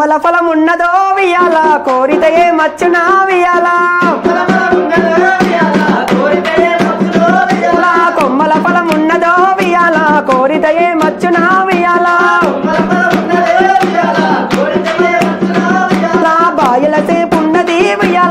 కొమ్మల ఫలం ఉన్నదో వియాల కోరితయే మచ్చునా వియాల కొమ్మల ఫలం ఉన్నదో వియాల కోరితయే మచ్చునా వియాల లా బాయల సేపు ఉన్నది వియాల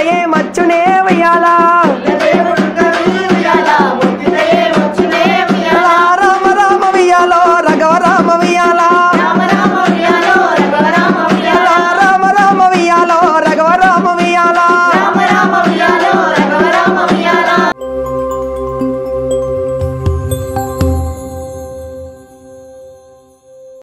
మచ్చే మచ్చునే వయ్యాలా?